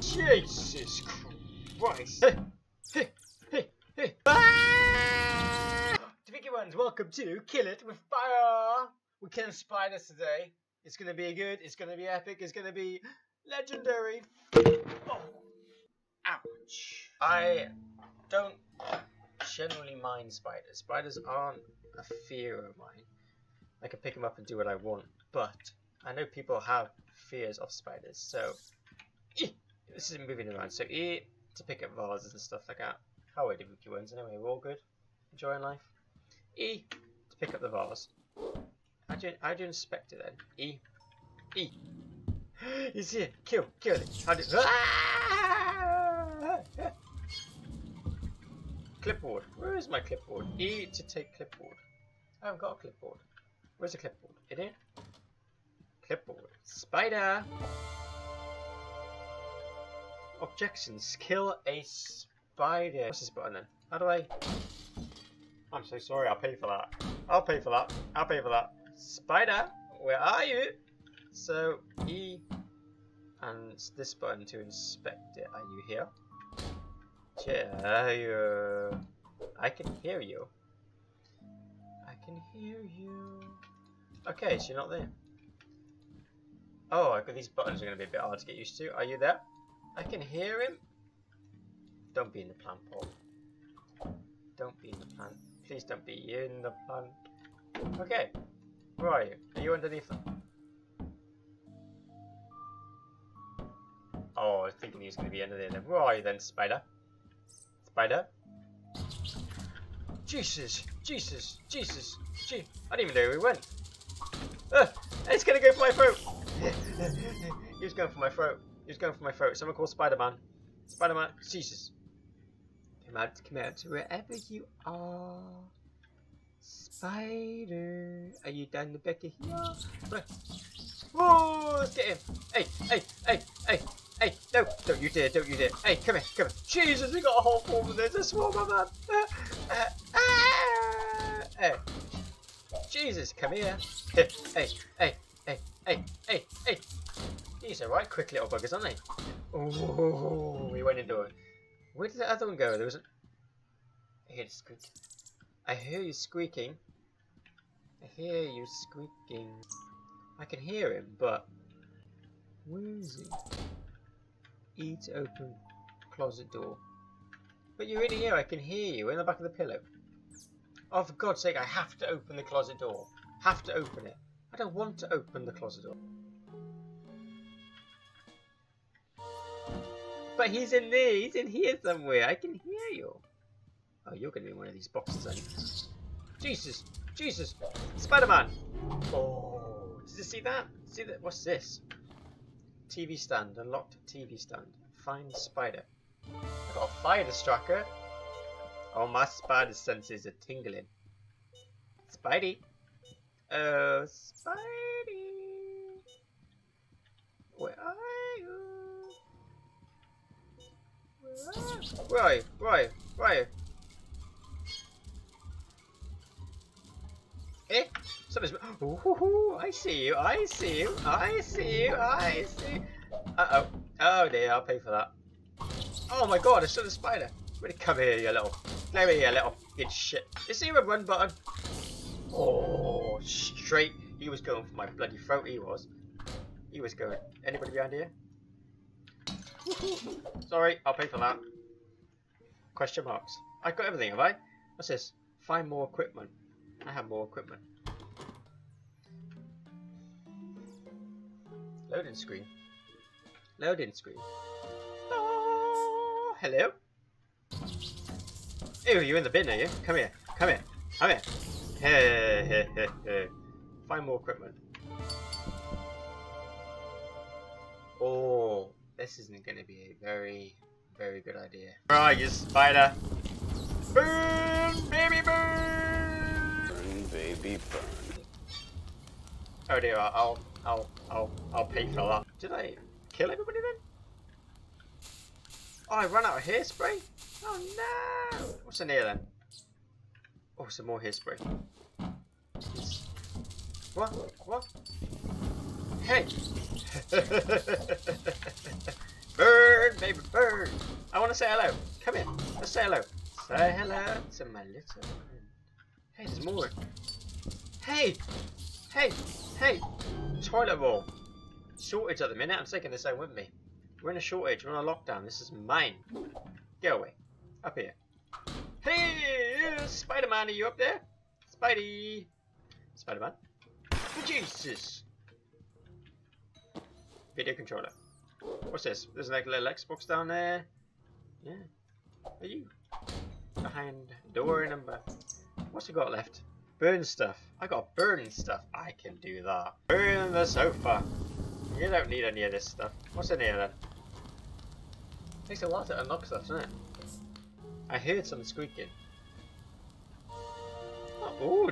Jesus Christ. Hey, hey, hey, hey. Ah! Vicky ones, welcome to Kill It with Fire. We're killing spiders today. It's gonna be good, it's gonna be epic, it's gonna be legendary. Oh. Ouch. I don't generally mind spiders. Spiders aren't a fear of mine. I can pick them up and do what I want, but I know people have fears of spiders, so e, this is moving around. So E to pick up vases and stuff like that. How are you, Vicky ones? Anyway, we're all good, enjoying life. E to pick up the vase. How do you, how do you inspect it then? E, E. He's here. Kill, kill it. How do? Ah! clipboard. Where is my clipboard? E to take clipboard. I haven't got a clipboard. Where's the clipboard? In it? Spider! Objections. Kill a spider. What's this button then? How do I... I'm so sorry. I'll pay for that. I'll pay for that. I'll pay for that. Spider! Where are you? So, E... And this button to inspect it. Are you here? Yeah, you... I can hear you. I can hear you. Okay, so you're not there. Oh, these buttons are going to be a bit hard to get used to. Are you there? I can hear him. Don't be in the plant Paul. Don't be in the plant. Please don't be in the plant. Okay. Where are you? Are you underneath them? Oh, I was thinking he was going to be under there. Where are you then, spider? Spider? Jesus, Jesus, Jesus, gee, I didn't even know where he went. Uh, it's gonna go for my throat. he was going for my throat. He was going for my throat. Someone called Spider-Man. Spider-Man, Jesus. Come out, come out, wherever you are. Spider, are you down the back of here? Whoa, let's get him. Hey, hey, hey, hey, Hey, no, don't you dare, don't you dare. Hey, come here, come here. Jesus, we got a whole form of this. A swarm uh, ah, hey. Jesus, come here. Hey, hey, hey, hey, hey, hey. These are right quick little buggers, aren't they? Oh, we went into it. Where did the other one go? There was a... I hear the squeak. I hear you squeaking. I hear you squeaking. I can hear him, but... Where is he? E to open closet door. But you're in here, I can hear you in the back of the pillow. Oh, for God's sake, I have to open the closet door. Have to open it. I don't want to open the closet door. But he's in there, he's in here somewhere. I can hear you. Oh, you're going to be in one of these boxes, aren't you? Jesus, Jesus, Spider-Man. Oh, did you see that? See that? What's this? TV stand. Unlocked TV stand. Find spider. I got a fire distractor. Oh, my spider senses are tingling. Spidey. Oh, Spidey. Where are you? Where are you? Where are you? Where are you? Eh? Somebody's. Ooh, I see you. I see you. I see you. I see. Uh oh. Oh dear. I'll pay for that. Oh my god! It's still a spider. Ready? Come here, you little. Come here, you little good shit. You see a run button? Oh, straight. He was going for my bloody throat. He was. He was going. Anybody behind here? Sorry, I'll pay for that. Question marks. I've got everything, have I? What's this? Find more equipment. I have more equipment. Loading screen. Loading screen. Oh, hello. Ew, you in the bin, are you? Come here. Come here. Come here. Hey, hey, hey, hey. Find more equipment. Oh, this isn't going to be a very, very good idea. Where are you, spider? Burn, baby, burn! Burn, baby, burn. Oh dear, I'll, I'll, I'll, I'll pay for that. Did I kill everybody then? Oh, I ran out of hairspray? Oh no! What's in here then? Oh, some more hairspray. What? What? Hey! Bird, baby, bird. I want to say hello. Come here. Let's say hello. Say hello to my little friend. Hey, there's more. Hey! Hey! Hey! Toilet roll. Shortage at the minute. I'm taking this out with me. We're in a shortage. We're on a lockdown. This is mine. Get away. Up here. Spider-Man, are you up there? Spidey! Spider-Man. Oh, Jesus! Video controller. What's this? There's like a little Xbox down there. Yeah. Are you? Behind door number. What's it got left? Burn stuff. I got burn stuff. I can do that. Burn the sofa. You don't need any of this stuff. What's in here then? Takes a lot to unlock stuff, doesn't it? I heard some squeaking. Oh,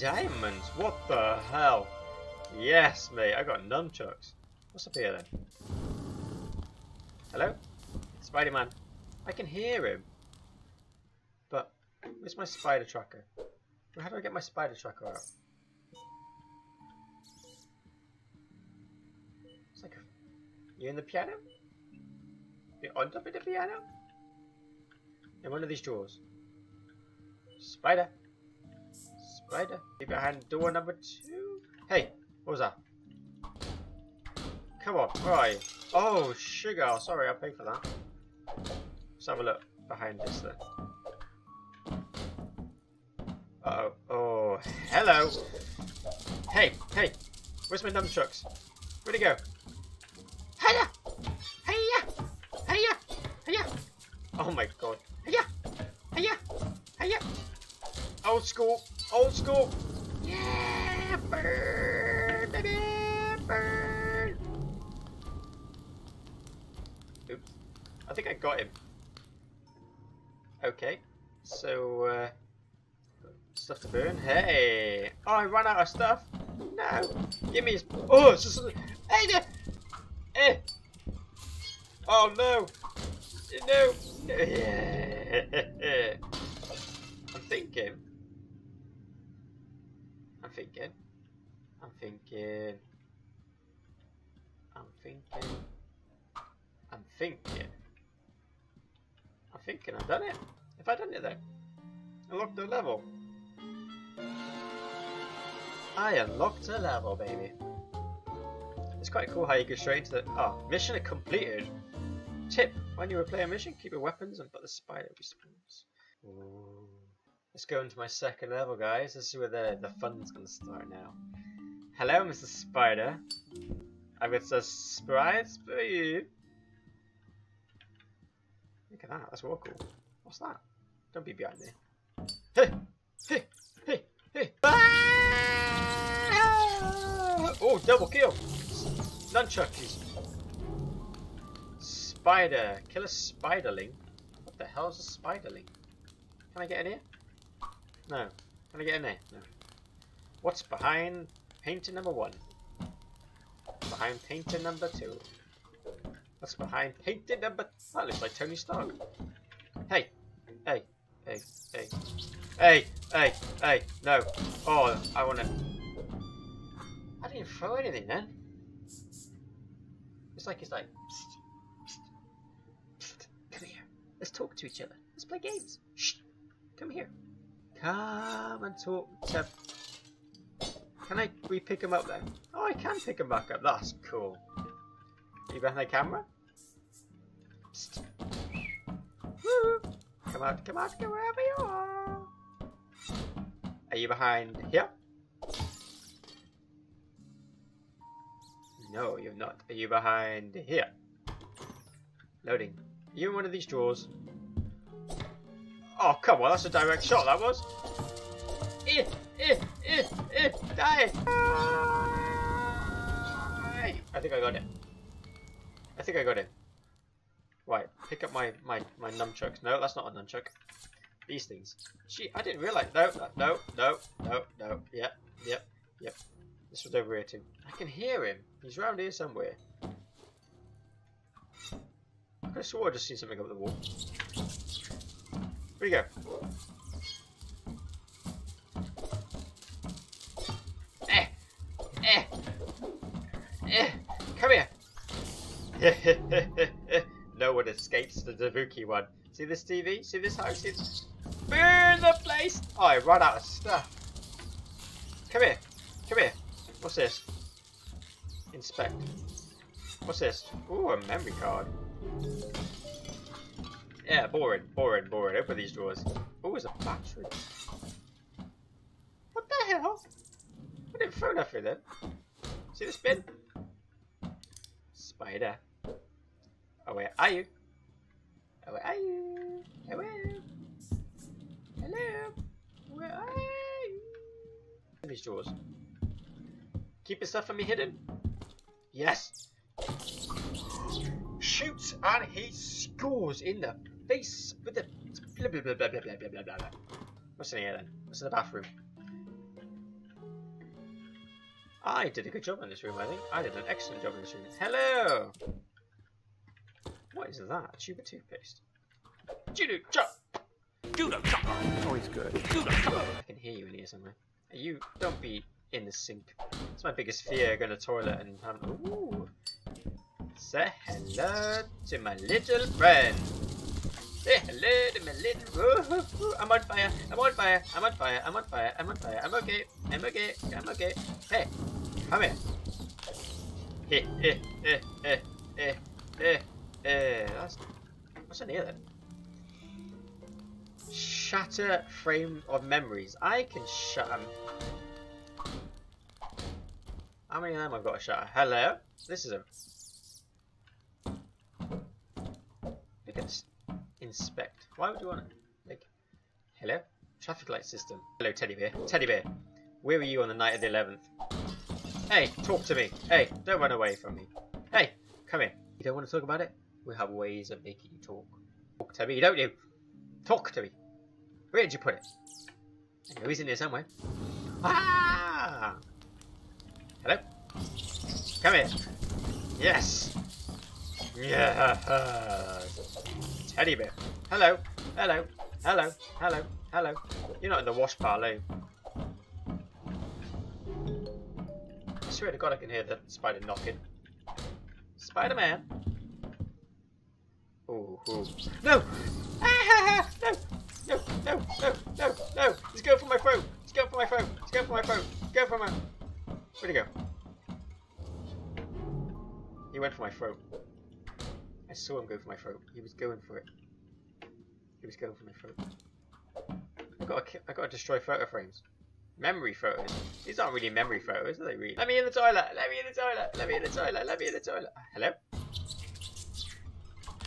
diamonds! What the hell? Yes, mate. I got nunchucks. What's up here then? Hello? Spider-Man. I can hear him. But, where's my spider tracker? How do I get my spider tracker out? It's like a... You in the piano? You on top of the piano? In one of these drawers. Spider. Spider. Be behind door number two. Hey, what was that? Come on, you? Oh, sugar. Sorry, I'll pay for that. Let's have a look behind this then. Uh oh. Oh, hello. Hey, hey. Where's my nunchucks? Where'd he go? Hiya! Hiya! Hiya! Hiya! Oh my god. Hiya! Hiya! Hiya! Old school! Old school! Yeah! Burn! Baby! Burn! Oops. I think I got him. Okay. So, uh... Stuff to burn. Hey! Oh, I ran out of stuff. No! Give me his... Oh, it's just... Hey there! Eh! Oh no! No! Yeah! I'm thinking. Thinking. I'm thinking. I'm thinking. I'm thinking. I'm thinking I've done it. Have I done it then? Unlocked the level. I unlocked a level, baby. It's quite cool how you go straight into the... Oh, mission completed. Tip, when you replay a mission, keep your weapons and put the spider respawns. Ooh. Let's go into my second level, guys. This is where the, the fun's to start now. Hello, Mr. Spider. I've got some sprites for you. Look at that, that's real cool. What's that? Don't be behind me. Hey! Hey! Hey! Hey! Ah! Oh, double kill! Nunchuckies. Spider. Kill a spiderling. What the hell is a spiderling? Can I get in here? No. Can I get in there? No. What's behind painting number one? Behind painting number two. What's behind painting number... That looks like Tony Stark. Hey. Hey. Hey. Hey. Hey. Hey. Hey. No. Oh, I want to... I didn't throw anything then. It's like, it's like... Psst, psst, psst. Come here. Let's talk to each other. Let's play games. Shh. Come here. Come and talk to... Can I we pick him up then? Oh, I can pick him back up. That's cool. Are you behind the camera? Psst. Come out, come out, come wherever you are. Are you behind here? No, you're not. Are you behind here? Loading. Are you in one of these drawers? Oh, come on, that's a direct shot, that was. Eh, eh, eh, eh, die! I think I got it. I think I got it. Right, pick up my, my, my nunchucks. No, that's not a nunchuck. These things. Gee, I didn't realize. No, no, no, no, no. Yep, yep, yep. This was over here too. I can hear him. He's around here somewhere. I could have swore I just seen something up the wall. Here we go. Eh! Eh! Eh! Come here! no one escapes the Davoooky one. See this TV? See this house? See? Burn the place! Oh, I run out of stuff. Come here. Come here. What's this? Inspect. What's this? Ooh, a memory card. Yeah, boring, boring, boring. Open these drawers. Ooh, it's a battery. What the hell? I didn't throw nothing then. See this bin? Spider. Oh, where are you? Oh, where are you? Oh, Hello? Hello? Where are you? In these drawers. Keep your stuff from me hidden. Yes. Shoots and he scores in the face with the blah blah blah blah blah blah blah blah blah. What's in here then? What's in the bathroom? I did a good job in this room, I think. I did an excellent job in this room. Hello! What is that? A tube of toothpaste. Judo chop! Judo chop. Always good. Judo chop. I can hear you in here somewhere. You don't be in the sink. It's my biggest fear, going to the toilet and having. Ooh! Say hello to my little friend. Hello to my little. I'm on fire. I'm on fire. I'm on fire. I'm on fire. I'm on fire. I'm okay. I'm okay. I'm okay. Hey, come here. Eh, eh, eh, eh, eh, eh, eh. That's what's in here then? Shatter frame of memories. I can shut them. How many of them I've got to shatter? Hello? This is a Look at this. Inspect. Why would you want to like Hello? Traffic light system. Hello teddy bear. Teddy bear. Where were you on the night of the eleventh? Hey, talk to me. Hey, don't run away from me. Hey, come here. You don't want to talk about it? We have ways of making you talk. Talk to me, don't you? Talk to me. Where did you put it? Know he's in there somewhere. Ah! Hello? Come here. Yes. Yes. Teddy bear. Hello. Hello. Hello. Hello. Hello. You're not in the wash pile, are you? I swear to God I can hear the spider knocking. Spider-Man. Ooh, ooh. No! Ah, no! No, no, no, no, no! Saw him go for my throat. He was going for it. He was going for my throat. I got to, I got to destroy photo frames. Memory photos. These aren't really memory photos, are they? Really? Let me in the toilet. Let me in the toilet. Let me in the toilet. Let me in the toilet. Hello.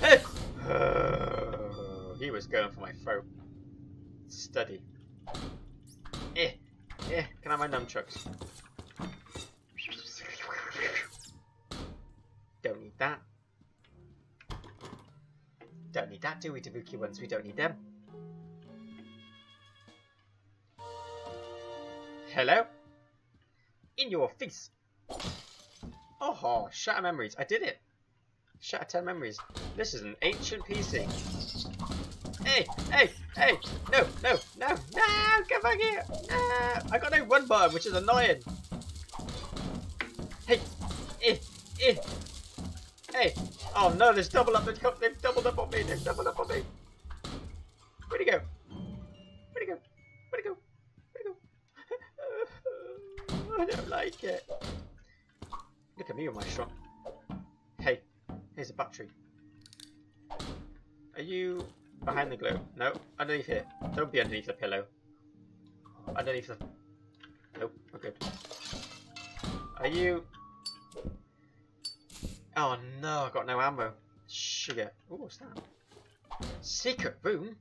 Hey! Oh, he was going for my throat. Study. Eh. Eh. Can I have my nunchucks? Don't need that. Need that, do we, Davoooky ones? We don't need them. Hello? In your face! Oh, shatter memories. I did it! Shatter 10 memories. This is an ancient PC. Hey, hey, hey! No, no, no, no! Get back here! No! I got no run button, which is annoying. Hey! Eh! Eh! Hey! Oh no, there's double up, they've, they've doubled up on me, they've doubled up on me! Where'd he go? Where'd he go? Where'd he go? Where'd he go? I don't like it. Look at me with my shot. Hey, here's a battery. Are you behind the glue? No, underneath here. Don't be underneath the pillow. Underneath the... Nope, we're good. Are you... Oh no, I've got no ammo. Sugar. Ooh, what's that? Secret room?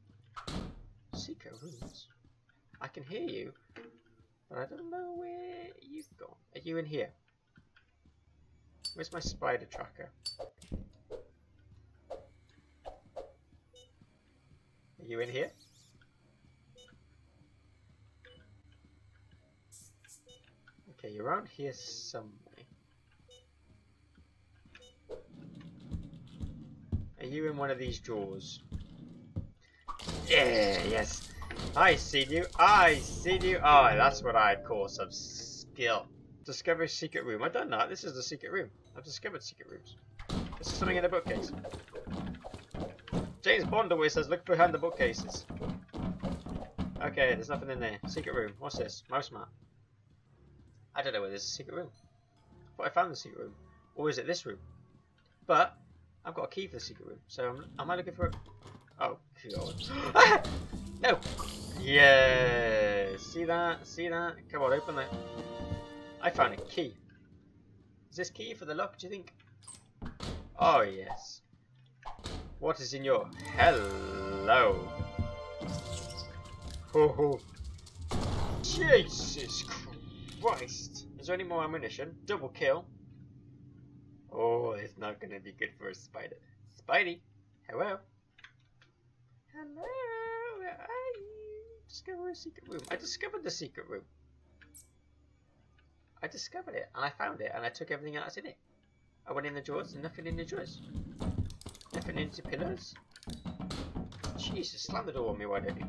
Secret rooms? I can hear you, but I don't know where you've gone. Are you in here? Where's my spider tracker? Are you in here? Okay, you're around here somewhere. Are you in one of these drawers? Yeah, yes. I see you. I see you. Oh, that's what I'd call some skill. Discover secret room. I've done that. This is the secret room. I've discovered secret rooms. This is something in the bookcase. James Bond always says look behind the bookcases. Okay, there's nothing in there. Secret room. What's this? Mouse mat. I don't know where there's a secret room. I thought I found the secret room. Or is it this room? But, I've got a key for the secret room. So, am, am I looking for a... Oh, God. Ah! No! Yeah! See that? See that? Come on, open that. I found a key. Is this key for the lock, do you think? Oh, yes. What is in your... Hello. Ho ho. Jesus Christ. Is there any more ammunition? Double kill. Oh, it's not gonna be good for a spider. Spidey. Hello. Hello. Where are you? Discover a secret room. I discovered the secret room. I discovered it and I found it and I took everything that's in it. I went in the drawers and nothing in the drawers. Nothing into pillows. Jesus, slam the door on me, why don't you?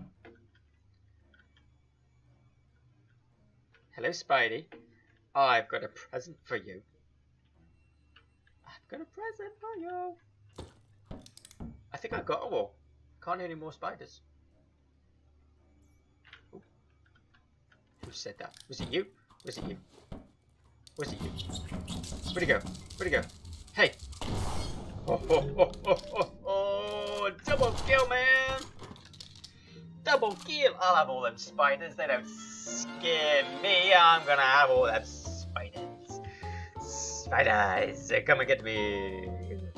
Hello, Spidey. I've got a present for you. Got a present for you. I think I got a wall. Can't hear any more spiders. Ooh. Who said that? Was it you? Was it you? Was it you? Where'd he go? Where'd he go? Hey! Oh, oh, oh, oh, oh, oh, double kill, man! Double kill! I'll have all them spiders, they don't scare me. I'm gonna have all spiders. Spiders, come and get me.